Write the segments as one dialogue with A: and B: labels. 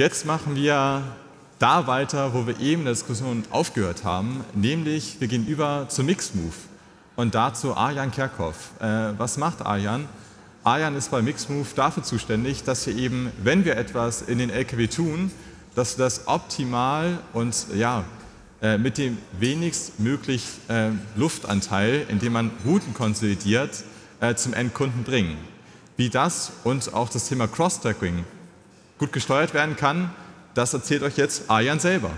A: Jetzt machen wir da weiter, wo wir eben in der Diskussion aufgehört haben, nämlich wir gehen über zu Mixmove und dazu Arjan Kerkhoff. Äh, was macht Arjan? Arjan ist bei Mixmove dafür zuständig, dass wir eben, wenn wir etwas in den LKW tun, dass wir das optimal und ja, äh, mit dem wenigstmöglich äh, Luftanteil, indem man Routen konsolidiert, äh, zum Endkunden bringen. Wie das und auch das Thema Cross-Tracking gut gesteuert werden kann, das erzählt euch jetzt Arjan selber.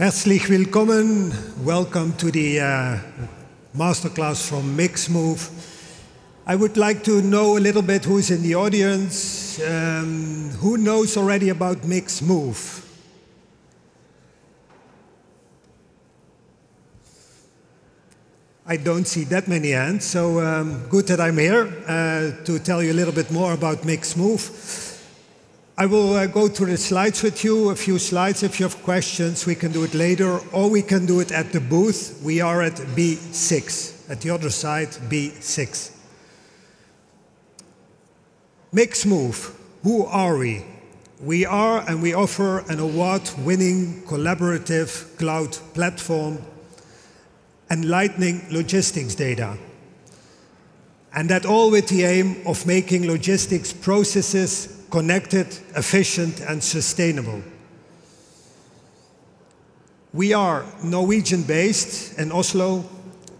B: Herzlich willkommen. Welcome to the uh, masterclass from Mixmove. I would like to know a little bit who's in the audience. Um, who knows already about Mixmove? I don't see that many hands, so um, good that I'm here uh, to tell you a little bit more about Mixmove. I will uh, go through the slides with you, a few slides. If you have questions, we can do it later, or we can do it at the booth. We are at B6, at the other side, B6. Mixmove, who are we? We are and we offer an award-winning collaborative cloud platform enlightening logistics data. And that all with the aim of making logistics processes connected, efficient, and sustainable. We are Norwegian based in Oslo,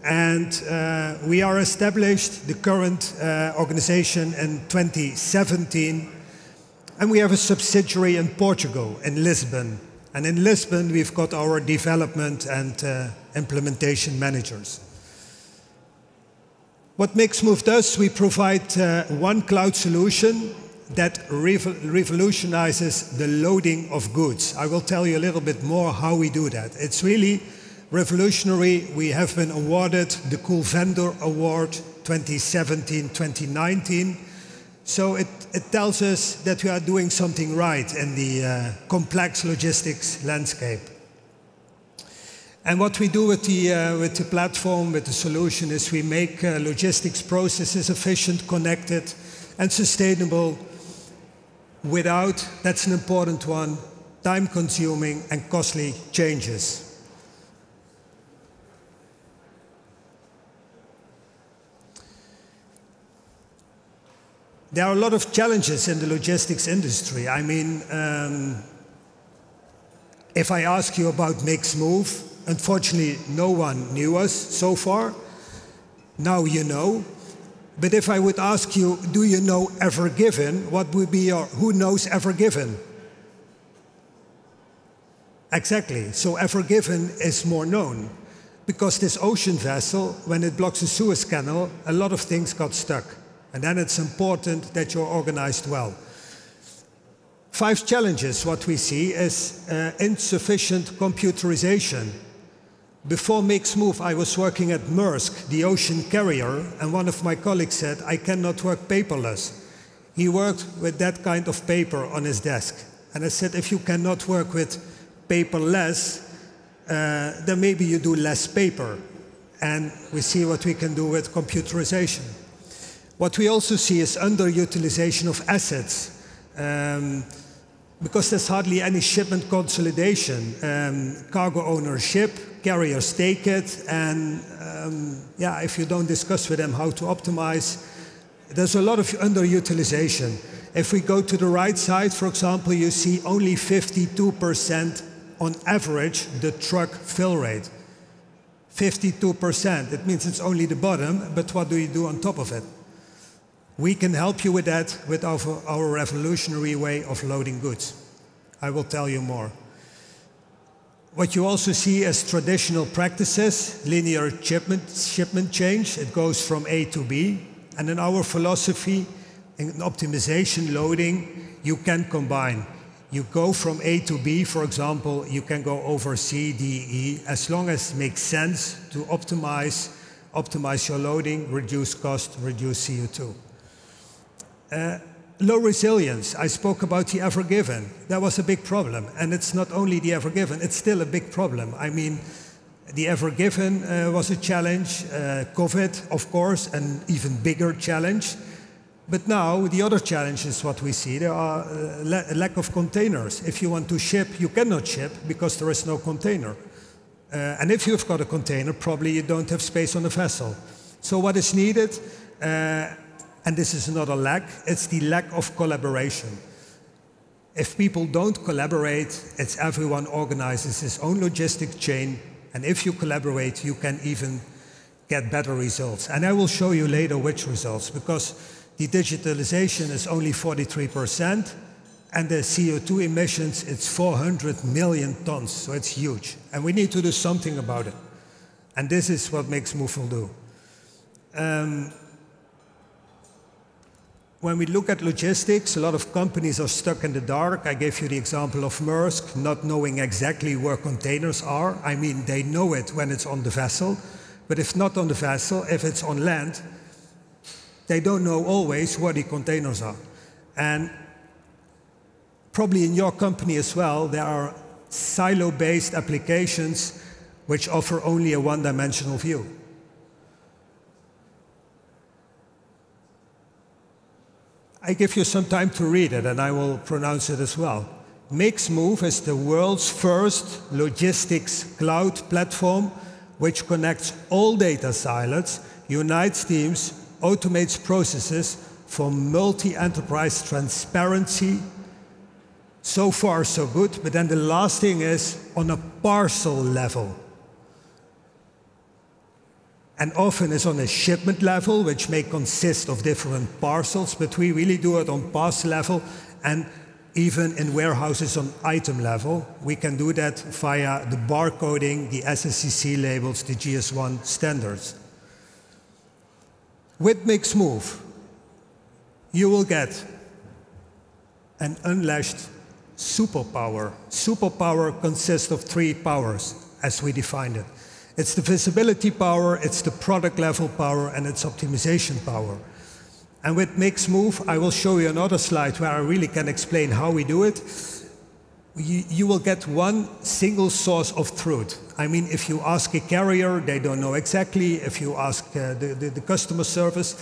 B: and uh, we are established, the current uh, organization, in 2017. And we have a subsidiary in Portugal, in Lisbon. And in Lisbon, we've got our development and uh, implementation managers. What makes Mixmove does, we provide uh, one cloud solution that revolutionizes the loading of goods. I will tell you a little bit more how we do that. It's really revolutionary. We have been awarded the Cool Vendor Award 2017-2019. So it, it, tells us that we are doing something right in the uh, complex logistics landscape. And what we do with the, uh, with the platform, with the solution, is we make uh, logistics processes efficient, connected, and sustainable without, that's an important one, time consuming and costly changes. There are a lot of challenges in the logistics industry. I mean, um, if I ask you about Mixmove, unfortunately, no one knew us so far. Now you know. But if I would ask you, do you know Ever Given? What would be your, who knows Ever Given? Exactly. So Ever Given is more known. Because this ocean vessel, when it blocks the Suez Canal, a lot of things got stuck. And then it's important that you're organized well. Five challenges, what we see is uh, insufficient computerization before Mixmove, I was working at Maersk, the ocean carrier, and one of my colleagues said, I cannot work paperless. He worked with that kind of paper on his desk. And I said, if you cannot work with paperless, uh, then maybe you do less paper. And we see what we can do with computerization. What we also see is underutilization of assets. Um, because there's hardly any shipment consolidation. Um, cargo ownership, carriers take it, and um, yeah, if you don't discuss with them how to optimize, there's a lot of underutilization. If we go to the right side, for example, you see only 52% on average the truck fill rate. 52%. It means it's only the bottom, but what do you do on top of it? We can help you with that with our, our revolutionary way of loading goods. I will tell you more. What you also see as traditional practices, linear shipment, shipment change, it goes from A to B. And in our philosophy, in optimization loading, you can combine. You go from A to B, for example, you can go over C, D, E, as long as it makes sense to optimize, optimize your loading, reduce cost, reduce CO2. Uh, low resilience, I spoke about the Ever Given. That was a big problem. And it's not only the Ever Given, it's still a big problem. I mean, the Ever Given uh, was a challenge, uh, COVID, of course, an even bigger challenge. But now the other challenge is what we see. There are uh, lack of containers. If you want to ship, you cannot ship because there is no container. Uh, and if you've got a container, probably you don't have space on the vessel. So what is needed, uh, and this is not a lack, it's the lack of collaboration. If people don't collaborate, it's everyone organizes his own logistic chain, and if you collaborate, you can even get better results. And I will show you later which results, because the digitalization is only 43%, and the CO2 emissions, it's 400 million tons, so it's huge. And we need to do something about it. And this is what Mixmove do. Um, when we look at logistics, a lot of companies are stuck in the dark. I gave you the example of Maersk, not knowing exactly where containers are. I mean, they know it when it's on the vessel, but if not on the vessel, if it's on land, they don't know always where the containers are. And probably in your company as well, there are silo-based applications which offer only a one-dimensional view. I give you some time to read it and I will pronounce it as well. Mixmove is the world's first logistics cloud platform which connects all data silos, unites teams, automates processes for multi-enterprise transparency. So far, so good. But then the last thing is on a parcel level. And often it's on a shipment level, which may consist of different parcels, but we really do it on parcel level and even in warehouses on item level. We can do that via the barcoding, the SSCC labels, the GS1 standards. With Mixmove, you will get an unleashed superpower. Superpower consists of three powers, as we defined it. It's the visibility power, it's the product level power, and it's optimization power. And with Mixmove, I will show you another slide where I really can explain how we do it. You, you, will get one single source of truth. I mean, if you ask a carrier, they don't know exactly. If you ask uh, the, the, the, customer service,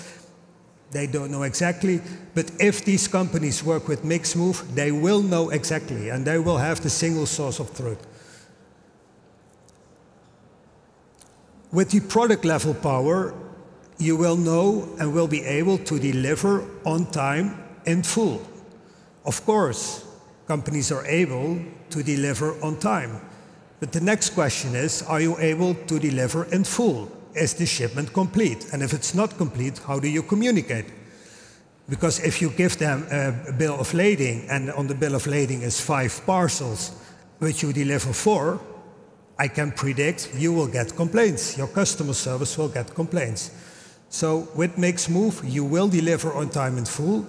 B: they don't know exactly. But if these companies work with Mixmove, they will know exactly, and they will have the single source of truth. With the product level power, you will know and will be able to deliver on time in full. Of course, companies are able to deliver on time. But the next question is, are you able to deliver in full? Is the shipment complete? And if it's not complete, how do you communicate? Because if you give them a bill of lading and on the bill of lading is five parcels, which you deliver four, I can predict you will get complaints. Your customer service will get complaints. So with Mixmove, you will deliver on time in full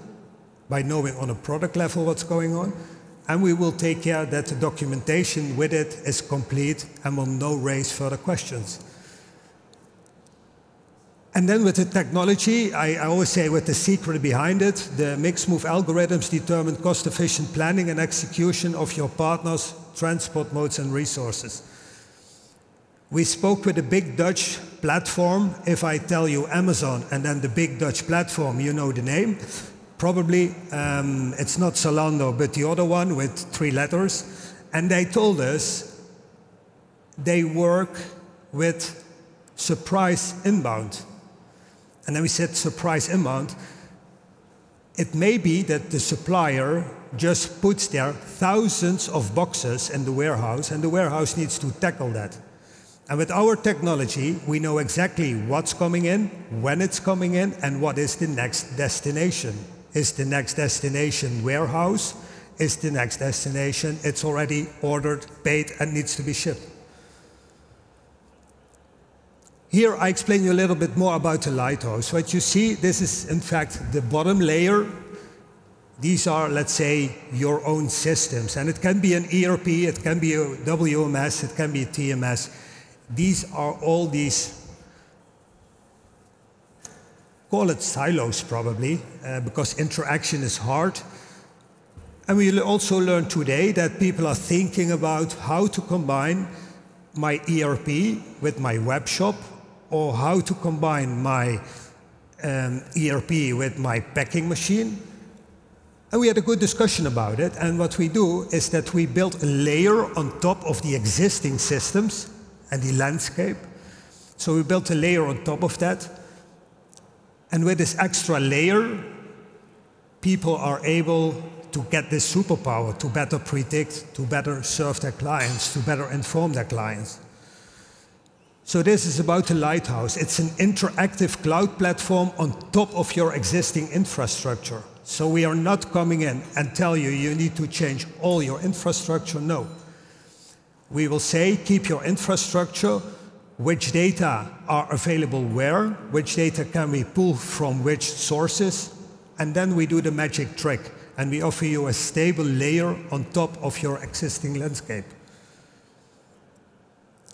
B: by knowing on a product level what's going on and we will take care that the documentation with it is complete and will no raise further questions. And then with the technology, I, I, always say with the secret behind it, the Mixmove algorithms determine cost-efficient planning and execution of your partners' transport modes and resources. We spoke with a big Dutch platform. If I tell you Amazon and then the big Dutch platform, you know the name. Probably um, it's not Zalando, but the other one with three letters. And they told us they work with surprise inbound. And then we said surprise inbound. It may be that the supplier just puts there thousands of boxes in the warehouse, and the warehouse needs to tackle that. And with our technology, we know exactly what's coming in, when it's coming in, and what is the next destination. Is the next destination warehouse? Is the next destination it's already ordered, paid, and needs to be shipped? Here I explain you a little bit more about the lighthouse. What you see, this is in fact the bottom layer These are, let's say, your own systems. And it can be an ERP, it can be a WMS, it can be a TMS. These are all these, call it silos probably, uh, because interaction is hard. And we also learned today that people are thinking about how to combine my ERP with my web shop or how to combine my um, ERP with my packing machine and we had a good discussion about it. And what we do is that we build a layer on top of the existing systems and the landscape. So we built a layer on top of that. And with this extra layer, people are able to get this superpower to better predict, to better serve their clients, to better inform their clients. So this is about the Lighthouse. It's an interactive cloud platform on top of your existing infrastructure. So we are not coming in and tell you you need to change all your infrastructure. No. We will say keep your infrastructure, which data are available where, which data can we pull from which sources, and then we do the magic trick and we offer you a stable layer on top of your existing landscape.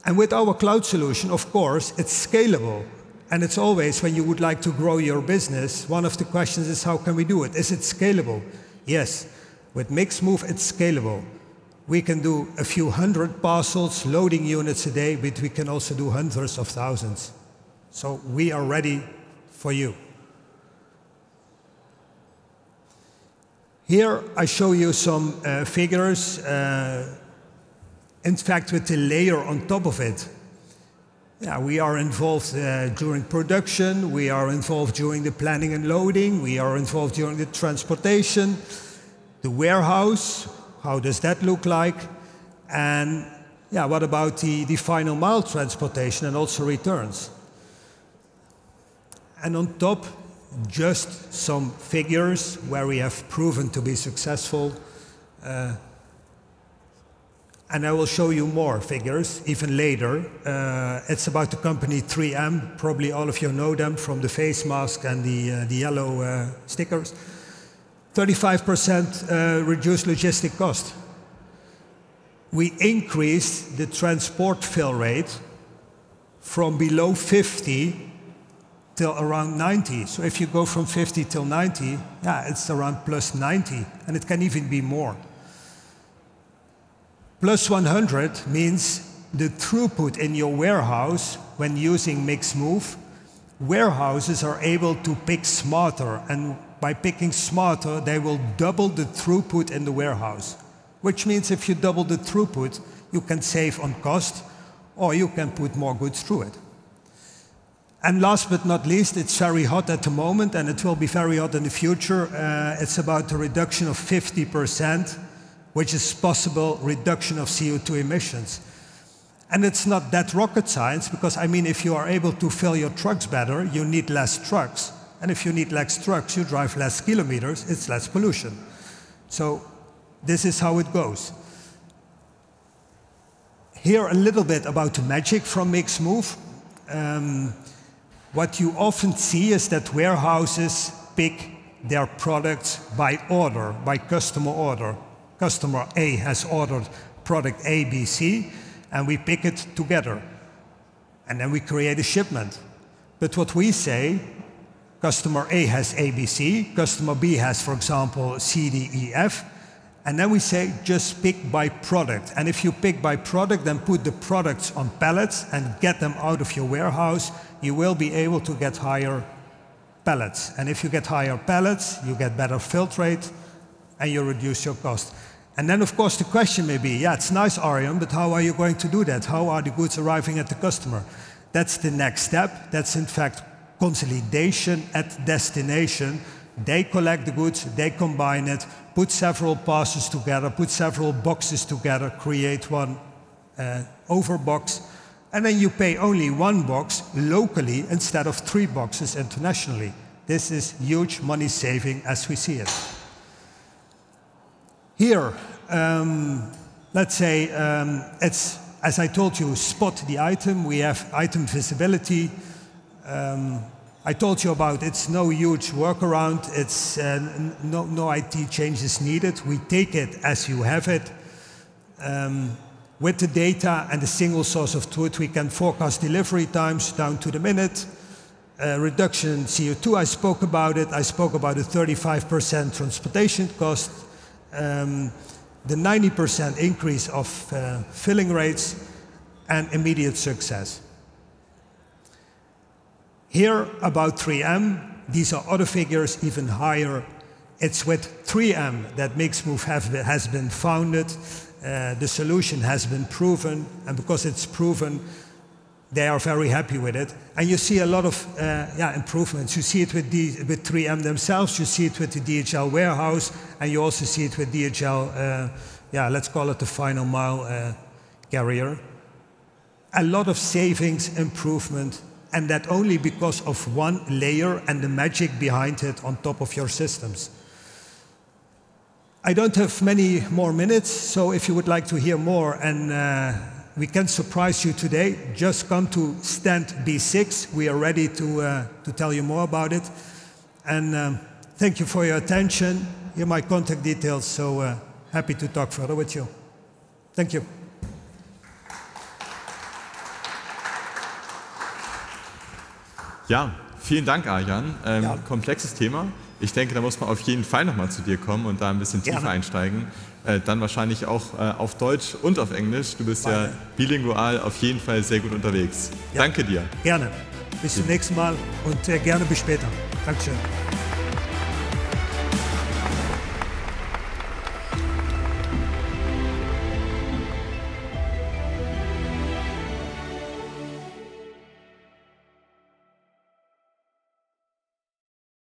B: And with our cloud solution, of course, it's scalable. And it's always when you would like to grow your business, one of the questions is how can we do it? Is it scalable? Yes. With Mixmove, it's scalable. We can do a few hundred parcels, loading units a day, but we can also do hundreds of thousands. So we are ready for you. Here I show you some uh, figures, uh, in fact with the layer on top of it. Yeah, we are involved uh, during production, we are involved during the planning and loading, we are involved during the transportation, the warehouse, how does that look like? And yeah, what about the, the final mile transportation and also returns? And on top, just some figures where we have proven to be successful. Uh, and I will show you more figures even later. Uh, it's about the company 3M. Probably all of you know them from the face mask and the, uh, the yellow uh, stickers. 35% uh, reduced logistic cost. We increased the transport fill rate from below 50 till around 90. So if you go from 50 till 90, yeah, it's around plus 90, and it can even be more. Plus 100 means the throughput in your warehouse when using Mixmove. Warehouses are able to pick smarter, and by picking smarter, they will double the throughput in the warehouse. Which means if you double the throughput, you can save on cost, or you can put more goods through it. And last but not least, it's very hot at the moment, and it will be very hot in the future. Uh, it's about a reduction of 50 percent which is possible reduction of CO2 emissions. And it's not that rocket science because, I mean, if you are able to fill your trucks better, you need less trucks. And if you need less trucks, you drive less kilometers, it's less pollution. So this is how it goes. Here a little bit about the magic from Mixmove. Um, what you often see is that warehouses pick their products by order, by customer order customer A has ordered product A, B, C, and we pick it together. And then we create a shipment. But what we say, customer A has A, B, C, customer B has, for example, C, D, E, F, and then we say just pick by product. And if you pick by product, then put the products on pallets and get them out of your warehouse, you will be able to get higher pallets. And if you get higher pallets, you get better fill rate and you reduce your cost. And then, of course, the question may be, yeah, it's nice, Arjan, but how are you going to do that? How are the goods arriving at the customer? That's the next step. That's, in fact, consolidation at destination. They collect the goods, they combine it, put several parcels together, put several boxes together, create one uh, overbox, and then you pay only one box locally instead of three boxes internationally. This is huge money saving as we see it. Here, um, let's say um, it's, as I told you, spot the item. We have item visibility. Um, I told you about it's no huge workaround, it's uh, no, no IT changes needed. We take it as you have it. Um, with the data and the single source of truth, we can forecast delivery times down to the minute. Uh, reduction in CO2, I spoke about it. I spoke about the 35% transportation cost, um, the 90% increase of uh, filling rates, and immediate success. Here about 3M, these are other figures even higher. It's with 3M that Mixmove has been founded. Uh, the solution has been proven, and because it's proven, they are very happy with it. And you see a lot of uh, yeah, improvements. You see it with, D with 3M themselves, you see it with the DHL warehouse, and you also see it with DHL, uh, yeah, let's call it the final mile uh, carrier. A lot of savings, improvement, and that only because of one layer and the magic behind it on top of your systems. I don't have many more minutes, so if you would like to hear more and uh, we can surprise you today, just come to stand B6. We are ready to, uh, to tell you more about it. And um, thank you for your attention. Here are my contact details, so uh, happy to talk further with you. Thank you.
A: Ja, vielen Dank, Arjan. Ähm, ja. Komplexes Thema. Ich denke, da muss man auf jeden Fall nochmal zu dir kommen und da ein bisschen tiefer Gerne. einsteigen. Äh, dann wahrscheinlich auch äh, auf Deutsch und auf Englisch. Du bist Beide. ja bilingual auf jeden Fall sehr gut unterwegs. Ja. Danke dir.
B: Gerne. Bis zum nächsten Mal und äh, gerne bis später. Dankeschön.